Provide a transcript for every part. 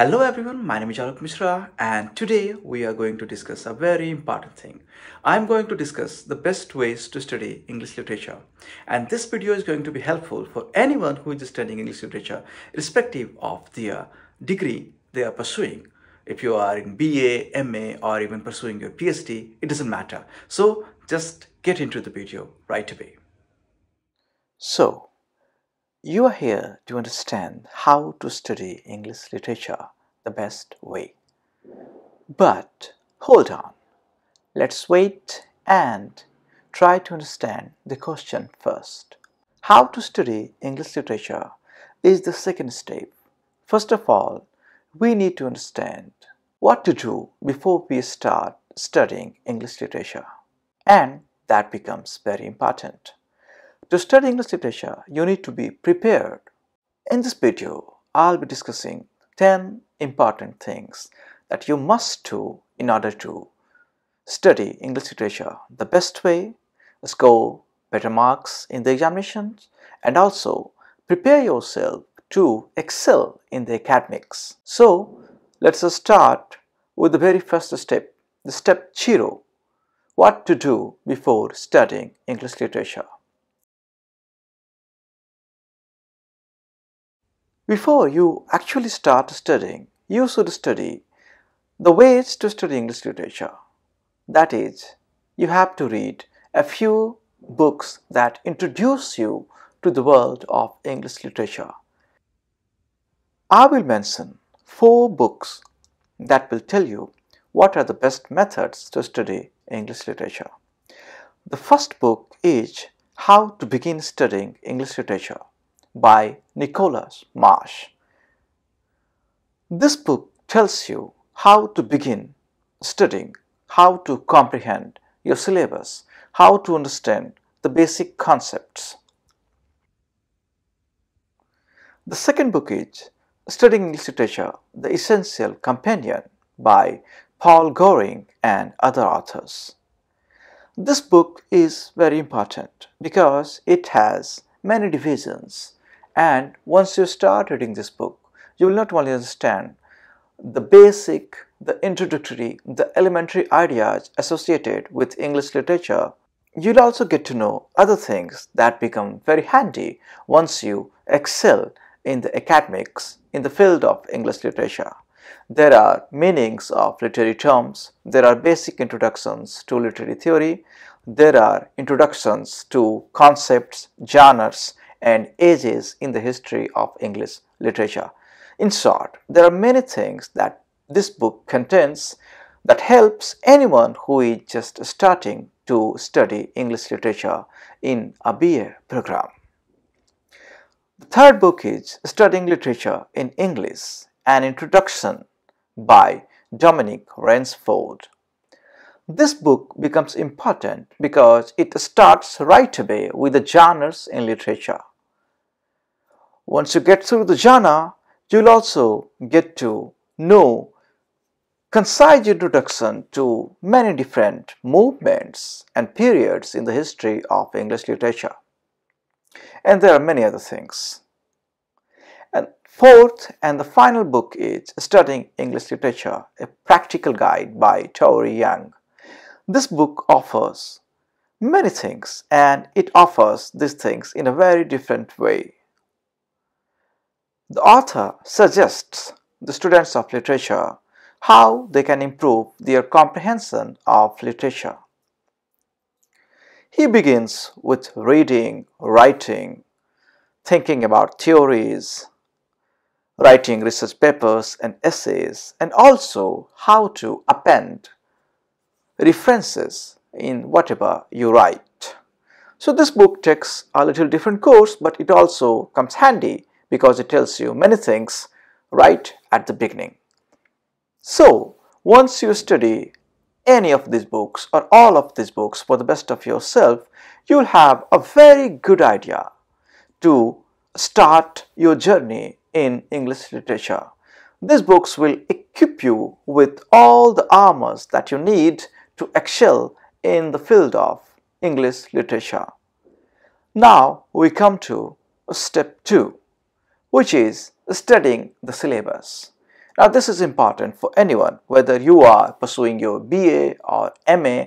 Hello everyone, my name is Alok Mishra and today we are going to discuss a very important thing. I'm going to discuss the best ways to study English literature and this video is going to be helpful for anyone who is studying English literature irrespective of their degree they are pursuing. If you are in BA, MA or even pursuing your PhD, it doesn't matter. So just get into the video right away. So you are here to understand how to study English literature the best way. But hold on, let's wait and try to understand the question first. How to study English literature is the second step. First of all, we need to understand what to do before we start studying English literature. And that becomes very important. To study English literature, you need to be prepared. In this video, I'll be discussing 10 important things that you must do in order to study English literature the best way, score better marks in the examinations, and also prepare yourself to excel in the academics. So, let's start with the very first step, the step 0, what to do before studying English literature. Before you actually start studying, you should study the ways to study English literature. That is, you have to read a few books that introduce you to the world of English literature. I will mention four books that will tell you what are the best methods to study English literature. The first book is How to Begin Studying English Literature by Nicholas Marsh. This book tells you how to begin studying, how to comprehend your syllabus, how to understand the basic concepts. The second book is Studying English Literature, The Essential Companion by Paul Goring and other authors. This book is very important because it has many divisions and once you start reading this book, you will not only understand the basic, the introductory, the elementary ideas associated with English literature, you'll also get to know other things that become very handy once you excel in the academics in the field of English literature. There are meanings of literary terms, there are basic introductions to literary theory, there are introductions to concepts, genres, and ages in the history of English literature. In short, there are many things that this book contains that helps anyone who is just starting to study English literature in a BA program. The third book is Studying Literature in English, an introduction by Dominic Rainsford. This book becomes important because it starts right away with the genres in literature. Once you get through the genre, you'll also get to know concise introduction to many different movements and periods in the history of English literature. And there are many other things. And fourth and the final book is Studying English Literature, a practical guide by Tory Young. This book offers many things and it offers these things in a very different way. The author suggests the students of literature how they can improve their comprehension of literature. He begins with reading, writing, thinking about theories, writing research papers and essays, and also how to append references in whatever you write. So this book takes a little different course, but it also comes handy because it tells you many things right at the beginning. So, once you study any of these books or all of these books for the best of yourself, you'll have a very good idea to start your journey in English literature. These books will equip you with all the armors that you need to excel in the field of English literature. Now we come to step 2 which is studying the syllabus. Now this is important for anyone whether you are pursuing your BA or MA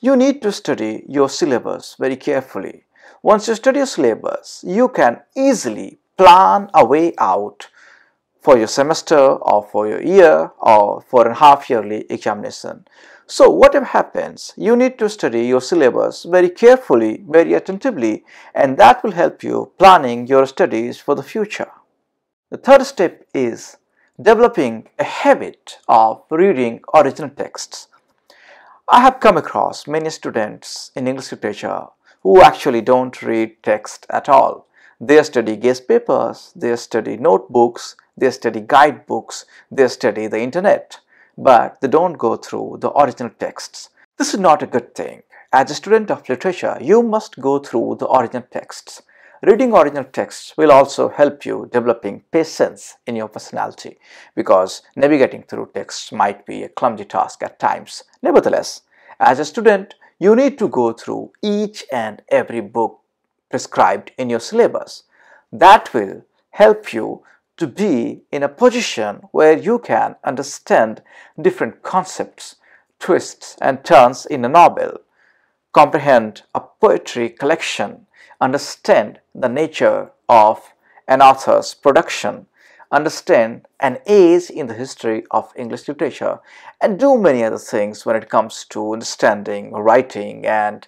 you need to study your syllabus very carefully. Once you study your syllabus you can easily plan a way out for your semester or for your year or for a half yearly examination. So whatever happens, you need to study your syllabus very carefully, very attentively and that will help you planning your studies for the future. The third step is developing a habit of reading original texts. I have come across many students in English literature who actually don't read text at all. They study guest papers, they study notebooks, they study guidebooks, they study the internet, but they don't go through the original texts. This is not a good thing. As a student of literature, you must go through the original texts. Reading original texts will also help you developing patience in your personality because navigating through texts might be a clumsy task at times. Nevertheless, as a student, you need to go through each and every book prescribed in your syllabus. That will help you to be in a position where you can understand different concepts, twists and turns in a novel, comprehend a poetry collection, understand the nature of an author's production, understand an age in the history of English literature, and do many other things when it comes to understanding, writing, and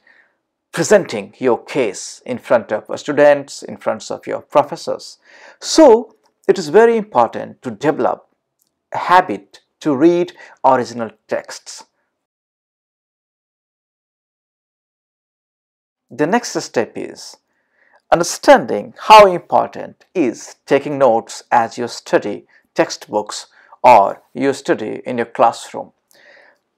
presenting your case in front of students, in front of your professors. So, it is very important to develop a habit to read original texts. The next step is understanding how important is taking notes as you study textbooks or you study in your classroom.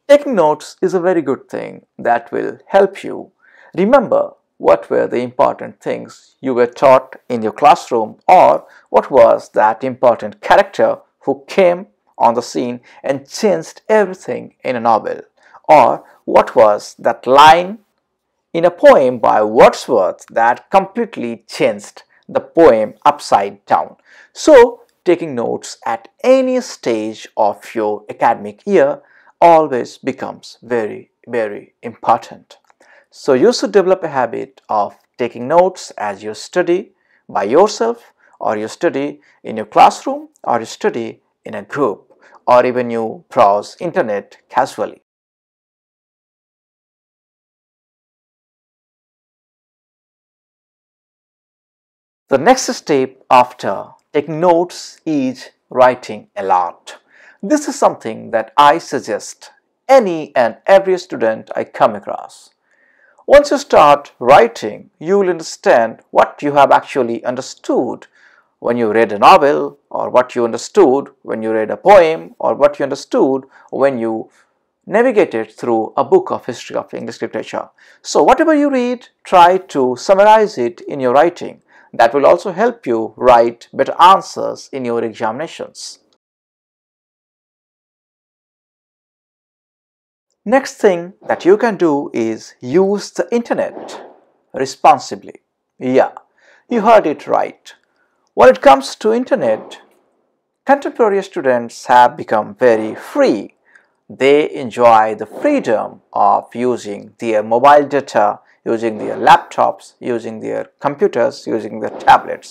Taking notes is a very good thing that will help you remember what were the important things you were taught in your classroom or what was that important character who came on the scene and changed everything in a novel or what was that line in a poem by Wordsworth that completely changed the poem upside down. So taking notes at any stage of your academic year always becomes very very important. So you should develop a habit of taking notes as you study by yourself or you study in your classroom or you study in a group or even you browse internet casually. The next step after taking notes is writing a lot. This is something that I suggest any and every student I come across. Once you start writing, you will understand what you have actually understood when you read a novel or what you understood when you read a poem or what you understood when you navigated through a book of history of English literature. So whatever you read, try to summarize it in your writing. That will also help you write better answers in your examinations. Next thing that you can do is use the internet responsibly. Yeah, you heard it right. When it comes to internet, contemporary students have become very free. They enjoy the freedom of using their mobile data, using their laptops, using their computers, using their tablets.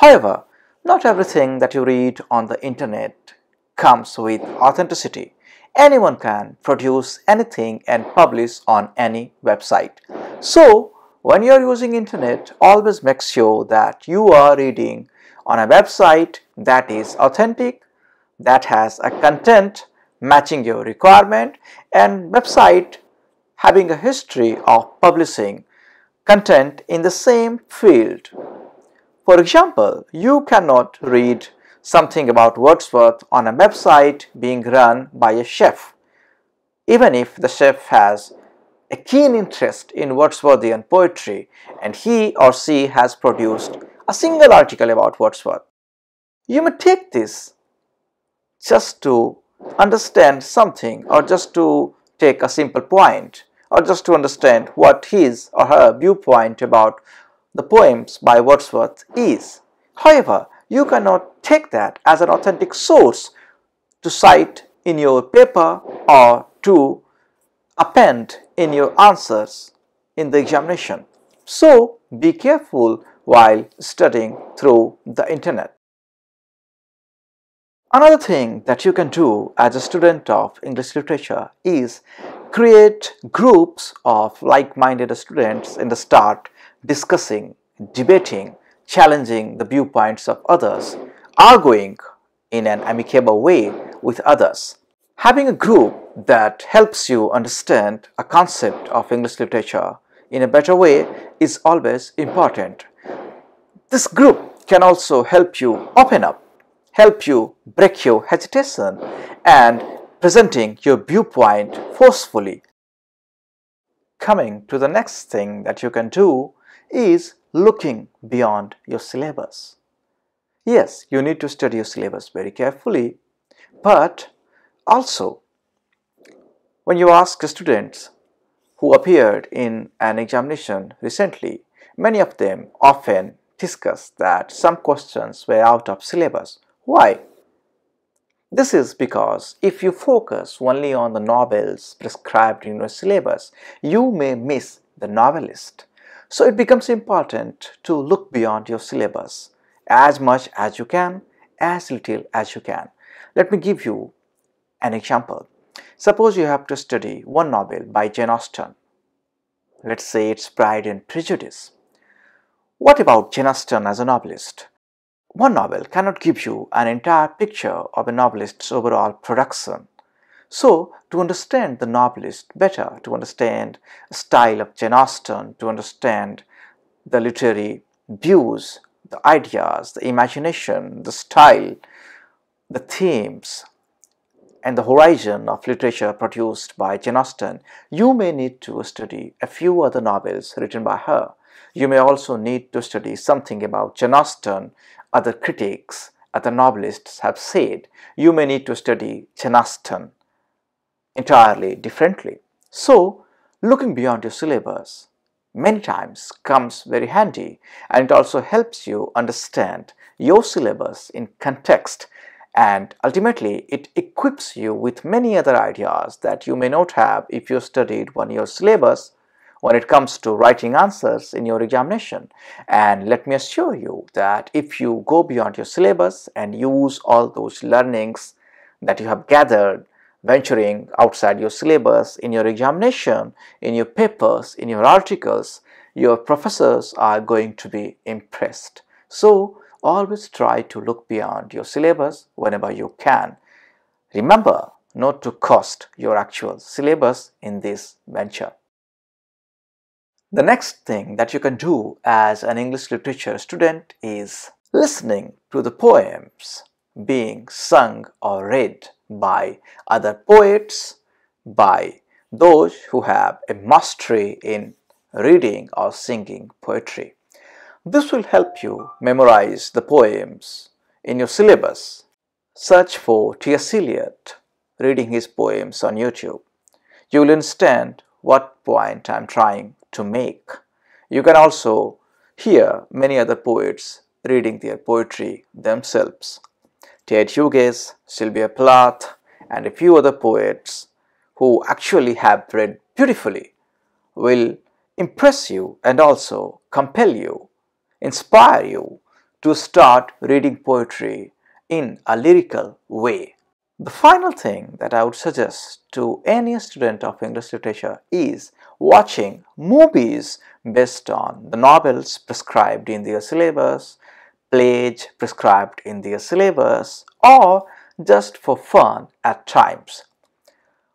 However, not everything that you read on the internet comes with authenticity anyone can produce anything and publish on any website. So when you are using internet, always make sure that you are reading on a website that is authentic, that has a content matching your requirement and website having a history of publishing content in the same field. For example, you cannot read something about Wordsworth on a website being run by a chef. Even if the chef has a keen interest in Wordsworthian poetry and he or she has produced a single article about Wordsworth. You may take this just to understand something or just to take a simple point or just to understand what his or her viewpoint about the poems by Wordsworth is. However, you cannot take that as an authentic source to cite in your paper or to append in your answers in the examination. So be careful while studying through the internet. Another thing that you can do as a student of English literature is create groups of like-minded students in the start discussing, debating, challenging the viewpoints of others, arguing in an amicable way with others. Having a group that helps you understand a concept of English literature in a better way is always important. This group can also help you open up, help you break your hesitation and presenting your viewpoint forcefully. Coming to the next thing that you can do is looking beyond your syllabus. Yes, you need to study your syllabus very carefully, but also when you ask students who appeared in an examination recently, many of them often discuss that some questions were out of syllabus. Why? This is because if you focus only on the novels prescribed in your syllabus, you may miss the novelist. So it becomes important to look beyond your syllabus as much as you can, as little as you can. Let me give you an example. Suppose you have to study one novel by Jane Austen. Let's say it's Pride and Prejudice. What about Jane Austen as a novelist? One novel cannot give you an entire picture of a novelist's overall production. So, to understand the novelist better, to understand the style of Jane Austen, to understand the literary views, the ideas, the imagination, the style, the themes, and the horizon of literature produced by Jane Austen, you may need to study a few other novels written by her. You may also need to study something about Jane Austen, other critics, other novelists have said. You may need to study Austen entirely differently. So, looking beyond your syllabus many times comes very handy and it also helps you understand your syllabus in context and ultimately it equips you with many other ideas that you may not have if you studied one year syllabus when it comes to writing answers in your examination and let me assure you that if you go beyond your syllabus and use all those learnings that you have gathered venturing outside your syllabus in your examination, in your papers, in your articles, your professors are going to be impressed. So, always try to look beyond your syllabus whenever you can. Remember not to cost your actual syllabus in this venture. The next thing that you can do as an English literature student is listening to the poems being sung or read by other poets, by those who have a mastery in reading or singing poetry. This will help you memorize the poems in your syllabus. Search for T.S. Eliot, reading his poems on YouTube. You will understand what point I am trying to make. You can also hear many other poets reading their poetry themselves. Ted Hughes, Sylvia Plath, and a few other poets who actually have read beautifully will impress you and also compel you, inspire you to start reading poetry in a lyrical way. The final thing that I would suggest to any student of English literature is watching movies based on the novels prescribed in their syllabus plays prescribed in their syllabus or just for fun at times.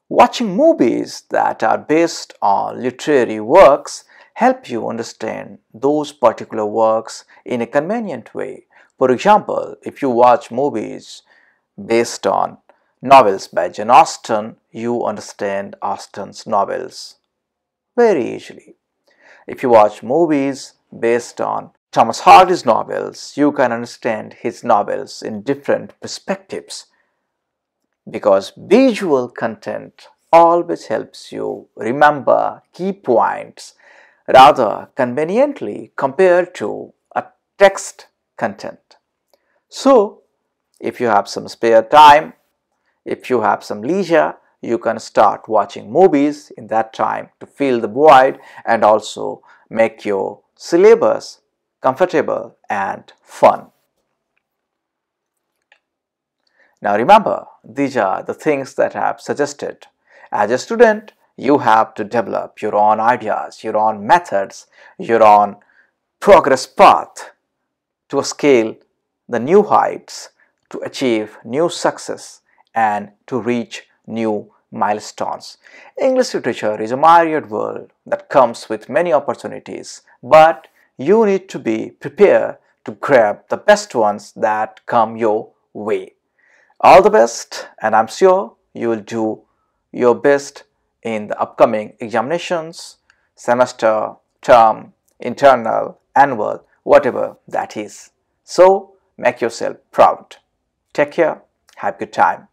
Watching movies that are based on literary works help you understand those particular works in a convenient way. For example, if you watch movies based on novels by Jane Austen, you understand Austen's novels very easily. If you watch movies based on Thomas Hardy's novels, you can understand his novels in different perspectives because visual content always helps you remember key points rather conveniently compared to a text content. So, if you have some spare time, If you have some leisure, you can start watching movies in that time to fill the void and also make your syllabus comfortable and fun. Now remember, these are the things that I have suggested. As a student, you have to develop your own ideas, your own methods, your own progress path to scale the new heights, to achieve new success and to reach new milestones. English literature is a myriad world that comes with many opportunities, but you need to be prepared to grab the best ones that come your way. All the best and I'm sure you will do your best in the upcoming examinations, semester, term, internal, annual, whatever that is. So make yourself proud. Take care. Have a good time.